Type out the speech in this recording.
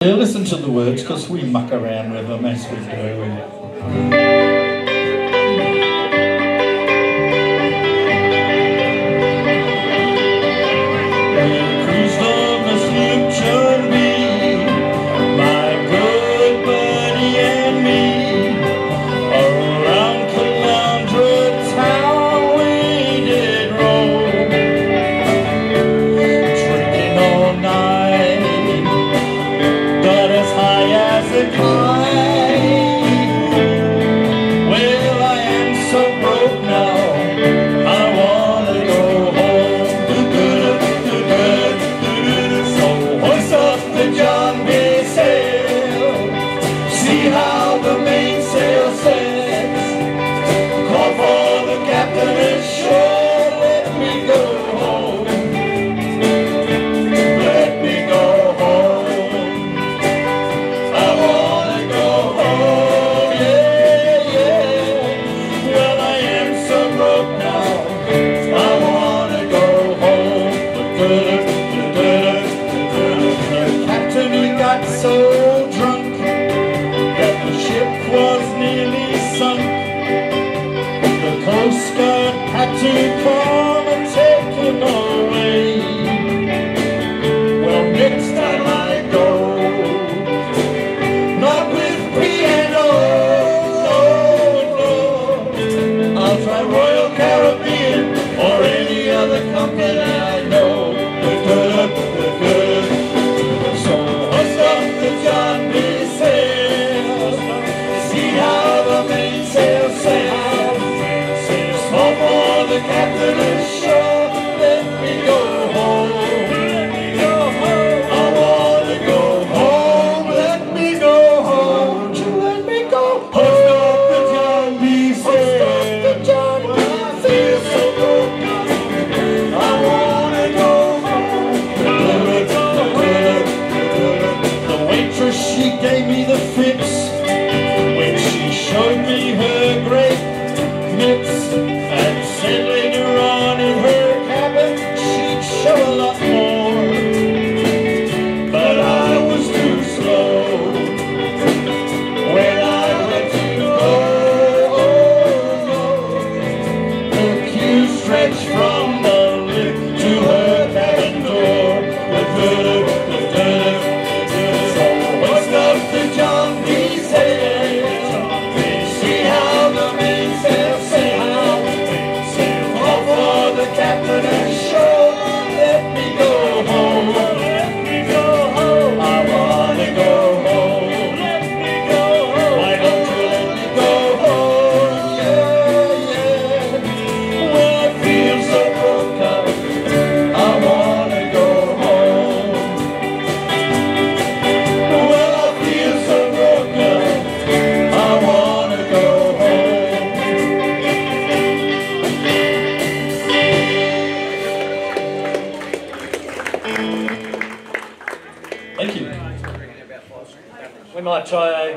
Listen to the words because we muck around with them as we do. see how can I know? They put up Protect We might try a